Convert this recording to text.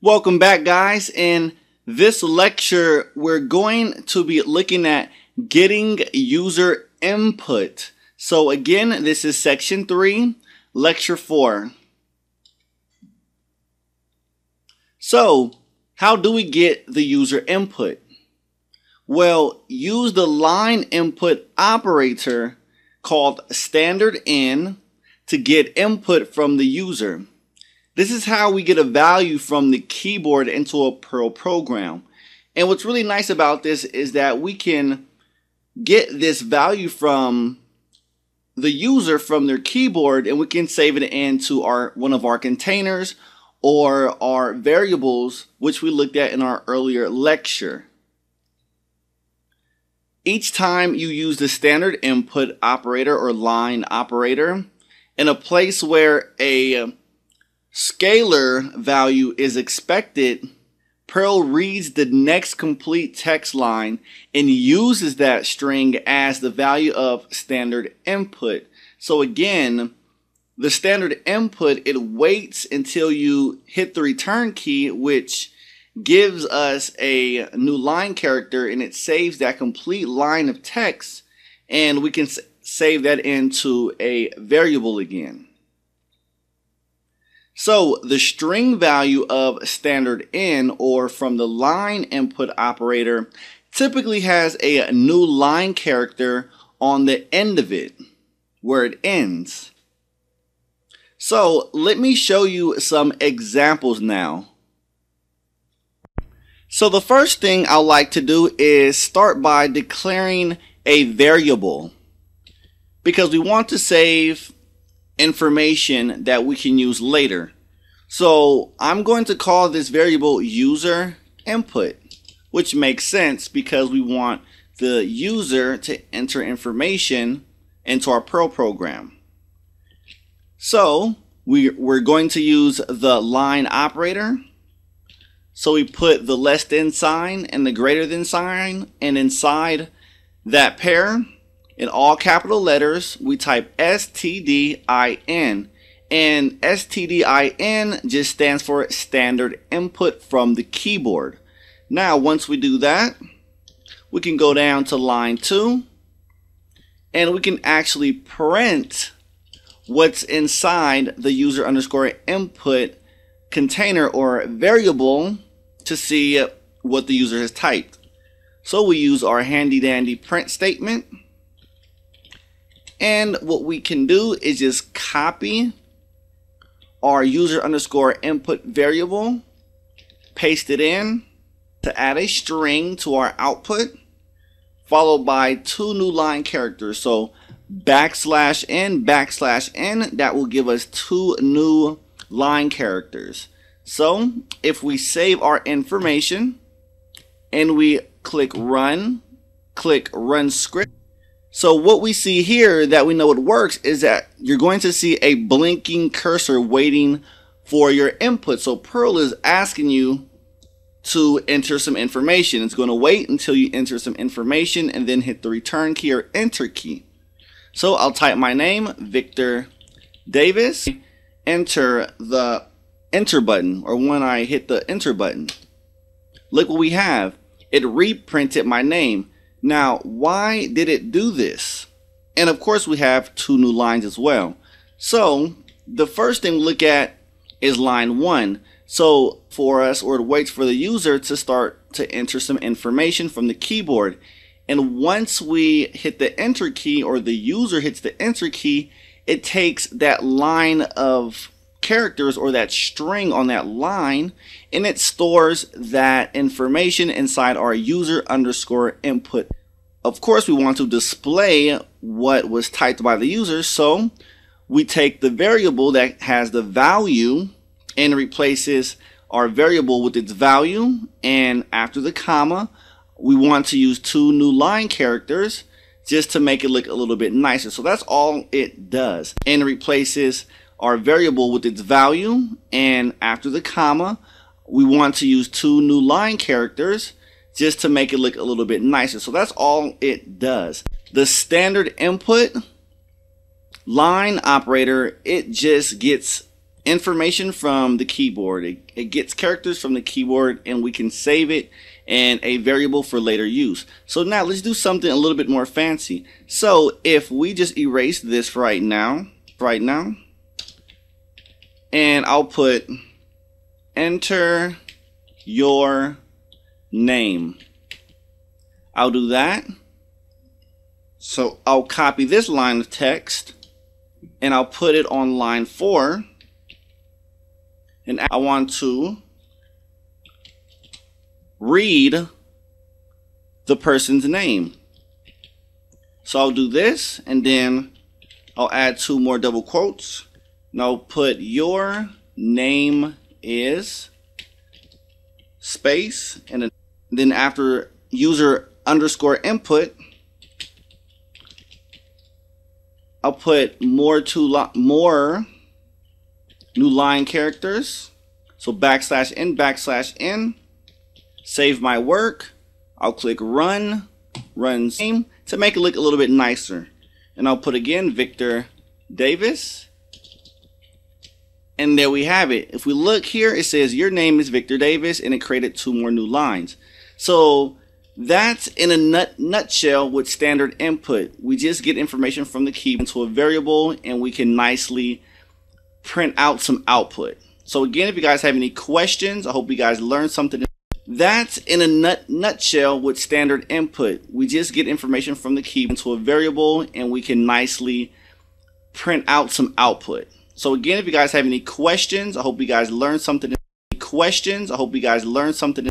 Welcome back guys. In this lecture, we're going to be looking at getting user input. So again, this is section three, lecture four. So how do we get the user input? Well, use the line input operator called standard in to get input from the user. This is how we get a value from the keyboard into a Perl program. And what's really nice about this is that we can get this value from the user from their keyboard and we can save it into our one of our containers or our variables which we looked at in our earlier lecture. Each time you use the standard input operator or line operator in a place where a scalar value is expected, Perl reads the next complete text line and uses that string as the value of standard input. So again, the standard input, it waits until you hit the return key, which gives us a new line character and it saves that complete line of text and we can save that into a variable again. So the string value of standard in or from the line input operator typically has a new line character on the end of it where it ends. So let me show you some examples now. So the first thing I like to do is start by declaring a variable because we want to save information that we can use later. So I'm going to call this variable user input, which makes sense because we want the user to enter information into our Perl program. So we, we're going to use the line operator. So we put the less than sign and the greater than sign and inside that pair in all capital letters, we type stdin. And stdin just stands for standard input from the keyboard. Now, once we do that, we can go down to line 2 and we can actually print what's inside the user underscore input container or variable to see what the user has typed. So we use our handy dandy print statement and what we can do is just copy our user underscore input variable, paste it in to add a string to our output, followed by two new line characters. So backslash n, backslash n, that will give us two new line characters. So if we save our information and we click run, click run script, so what we see here that we know it works is that you're going to see a blinking cursor waiting for your input. So Perl is asking you to enter some information. It's going to wait until you enter some information and then hit the return key or enter key. So I'll type my name, Victor Davis, enter the enter button or when I hit the enter button. Look what we have. It reprinted my name. Now, why did it do this? And of course, we have two new lines as well. So the first thing we look at is line one. So for us, or it waits for the user to start to enter some information from the keyboard. And once we hit the enter key or the user hits the enter key, it takes that line of characters or that string on that line and it stores that information inside our user underscore input. Of course, we want to display what was typed by the user, so we take the variable that has the value and replaces our variable with its value and after the comma we want to use two new line characters just to make it look a little bit nicer so that's all it does and replaces our variable with its value and after the comma we want to use two new line characters just to make it look a little bit nicer so that's all it does the standard input line operator it just gets information from the keyboard. It, it gets characters from the keyboard and we can save it in a variable for later use. So now let's do something a little bit more fancy. So if we just erase this right now, right now, and I'll put enter your name. I'll do that. So I'll copy this line of text and I'll put it on line 4 and I want to read the person's name. So I'll do this and then I'll add two more double quotes. I'll put your name is space and then after user underscore input I'll put more to lot more new line characters. So backslash n backslash n. Save my work. I'll click run run same to make it look a little bit nicer. And I'll put again Victor Davis and there we have it. If we look here, it says your name is Victor Davis and it created two more new lines. So that's in a nut nutshell with standard input. We just get information from the key into a variable and we can nicely print out some output. So again, if you guys have any questions, I hope you guys learned something. That's in a nut nutshell with standard input. We just get information from the key into a variable and we can nicely print out some output. So again, if you guys have any questions, I hope you guys learned something. Questions, I hope you guys learned something.